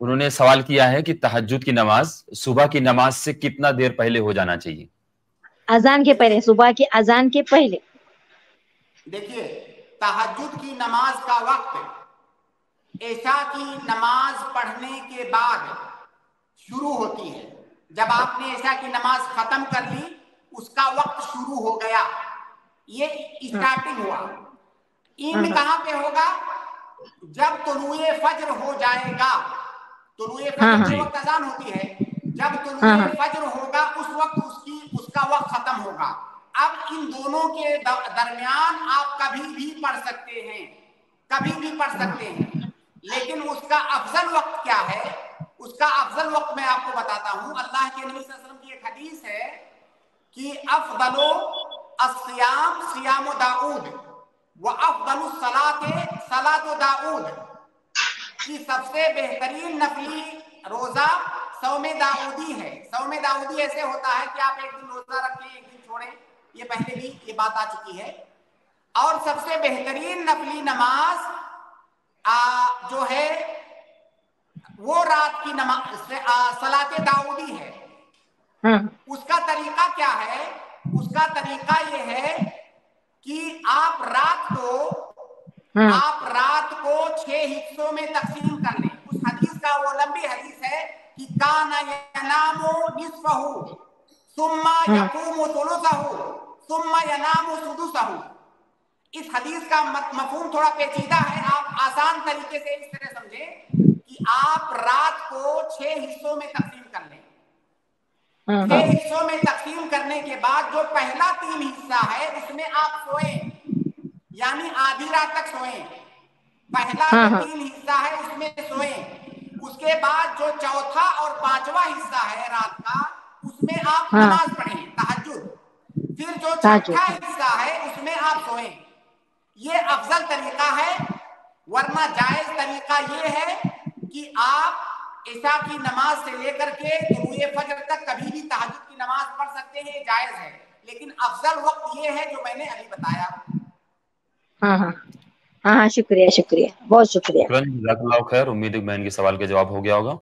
उन्होंने सवाल किया है कि तहज्जुद की नमाज़ सुबह की नमाज़ से कितना देर पहले हो जाना चाहिए? अजान के पहले सुबह की अजान के पहले। देखिए तहज्जुद की नमाज़ का वक्त ऐशा की नमाज़ पढ़ने के बाद शुरू होती है। जब आपने ऐशा की नमाज़ खत्म कर ली उसका वक्त शुरू हो गया। ये स्टार्टिंग हुआ। इन हाँ। कहाँ पे होगा? जब तुलुए फज्र हो जाएगा तुलुए फज्र हाँ, हाँ। वक्त अजान होती है। जब तुलुए फज्र होगा उस वक्त उसकी उसका वक्त खत्म होगा। अब इन दोनों के दरमियान आप कभी भी पढ़ सकते हैं। कभी भी पढ़ सकते हैं। लेकिन उसका अफजल वक्त क्या है? उसका अफजल वक्त मैं आपको बताता हूँ। अल्लाह के नबी वसल्लम की एक हदीस है कि अफदलो अस्याम सियाम दाऊद व अफदल सलाते सलात दाऊद। की सबसे बेहतरीन नकली रोजा सौम दाऊदी है। सौम दाऊदी ऐसे होता है कि आप एक दिन रोजा रखें एक दिन छोड़ें। ये पहले भी ये बात आ चुकी है। और सबसे बेहतरीन नकली नमाज़ आ, जो है वो रात की नमाज़ सलाते दाऊदी है। हाँ। उसका तरीका क्या है? उसका तरीका ये है कि आप रात को हाँ। आप रात को छह हिस्सों में तकसीम कर लें उस हदीस का वो लंबी हदीस है कि काना यनामो निसफहु सुम्मा हाँ। यकूमु सुलुसहु सुम्मा यनामु सुदुसहु इस हदीस का मफहूम थोड़ा पेचीदा है। आप आसान तरीके से इस तरह समझे कि आप रात को छह हिस्सों में तकसीम कर लें। हाँ, छह हाँ। हिस्सों में तकसीम करने के बाद जो पहला तीन हिस्सा है उसमें आप सोए। यानी आधी रात तक सोए। पहला हाँ, तीन हिस्सा है उसमें सोए। उसके बाद जो चौथा और पांचवा हिस्सा है रात का उसमें आप हाँ। नमाज़ पढ़ें तहजुद फिर जो छठा हिस्सा है उसमें आप सोए। ये अफजल तरीका है वरना जायज़ तरीका ये है कि आप ईशा की नमाज़ से लेकर के तुरुए फजर तक कभी भी तहजद की नमाज़ पढ़ सकते हैं जायज़ है। लेकिन अफजल वक्त ये है जो मैंने अभी बताया। हाँ हाँ। हाँ हाँ शुक्रिया शुक्रिया, बहुत शुक्रिया। खैर, उम्मीद है मैं के सवाल का जवाब हो गया होगा।